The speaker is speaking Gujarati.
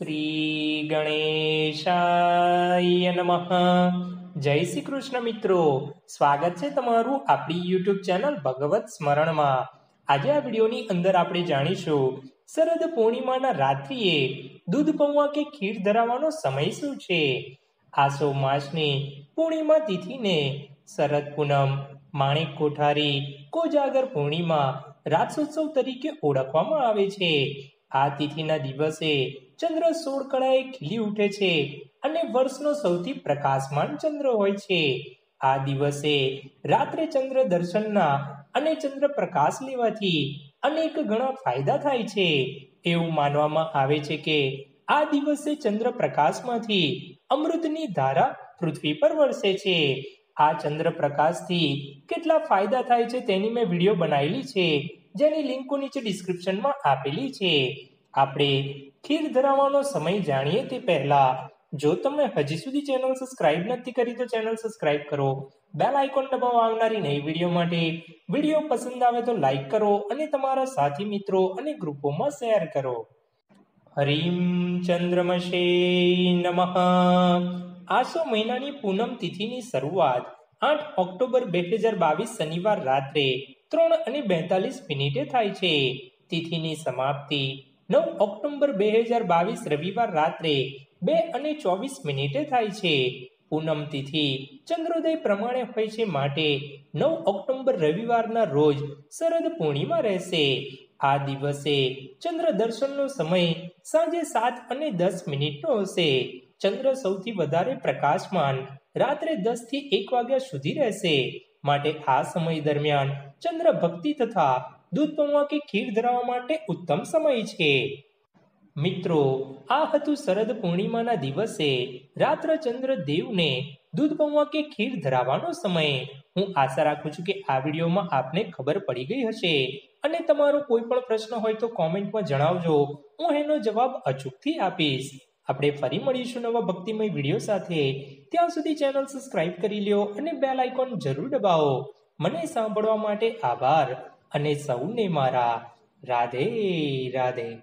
શ્રી ગણેશાય નમઃ. જય શ્રી કૃષ્ણ મિત્રો. સ્વાગત છે તમારું આપણી યુટ્યુબ ચેનલ ભગવત સ્મરણમાં. આજે આ વિડીયોની અંદર આપણે જાણીશું, શરદ પૂર્ણિમાના રાત્રિએ દૂધ પૌવા કે ખીર ધરાવવાનો સમય શું છે? આસો માસની પૂર્ણિમા તિથિને શરદ પૂનમ, માણેક કોઠારી, કોજાગર પૂર્ણિમા રાસોત્સવ તરીકે ઓળખવામાં આવે છે. આ તિથિના દિવસે ચંદ્ર સોળ કળાએ ખીલી ઉઠે છે અને વર્ષનો સૌથી પ્રકાશમાન ચંદ્ર હોય છે. આ દિવસે રાત્રે ચંદ્ર દર્શનના અને ચંદ્ર પ્રકાશ લેવાથી અનેક ગણા ફાયદા થાય છે. એવું માનવામાં આવે છે કે આ દિવસે ચંદ્ર પ્રકાશમાંથી અમૃતની ધારા પૃથ્વી પર વરસે છે. આ ચંદ્ર પ્રકાશથી કેટલા ફાયદા થાય છે તેની મેં વીડિયો બનાવેલી છે, જેની લિંકો નીચે ડિસ્ક્રિપ્શનમાં આપેલી છે. આપણે ખીર ધરાવવાનો સમય જાણીએ તે પહેલા જો તમે હજી સુધી ચેનલ સબસ્ક્રાઇબ નથી કરી તો ચેનલ સબસ્ક્રાઇબ કરો, બેલ આઇકોન દબાવવા આવનારી નવી વીડિયો માટે વીડિયો પસંદ આવે તો લાઇક કરો અને તમારા સાથી મિત્રો અને ગ્રુપોમાં શેર કરો. હરીમ ચંદ્રમશે નમઃ. આસો મહિનાની પૂનમ તિથિની શરૂઆત આઠ ઓક્ટોબર બે હજાર બાવીસ શનિવાર રાત્રે ત્રણ અને બેતાલીસ મિનિટે થાય છે. તિથિની સમાપ્તિ નવ ઓક્ટોબર બે હજાર બાવીસ રવિવાર રાત્રે બે અને ચોવીસ મિનિટે થાય છે. પૂનમ તિથિ ચંદ્રોદય પ્રમાણે હોય છે માટે નવ ઓક્ટોબર રવિવારના રોજ શરદ પૂર્ણિમા રહેશે. આ દિવસે ચંદ્ર દર્શનનો સમય સાંજે સાત અને દસ મિનિટનો હશે. ચંદ્ર સૌથી વધારે પ્રકાશમાન રાત્રે દસથી એક વાગ્યા સુધી રહેશે. માટે આ સમય દરમિયાન ચંદ્ર ભક્તિ તથા દૂધ પૌવા કે ખીર ધરાવવા માટે ઉત્તમ સમય છે. મિત્રો, આ હતું શરદ પૂર્ણિમાના દિવસે રાત્ર ચંદ્ર દેવને દૂધ પૌવા કે ખીર ધરાવવાનો સમય. હું આશા રાખું છું કે આ વિડીયોમાં આપને ખબર પડી ગઈ હશે. અને તમારો કોઈ પણ પ્રશ્ન હોય તો કોમેન્ટમાં જણાવજો. હું એનો જવાબ અચૂકથી આપીશ. આપણે ફરી મળીશું નવા ભક્તિમય વીડિયો સાથે. ત્યાં સુધી ચેનલ સબસ્ક્રાઇબ કરી લ્યો અને બેલ આઇકોન જરૂર દબાવો. મને સાંભળવા માટે આભાર. અને સૌને મારા રાધે રાધે.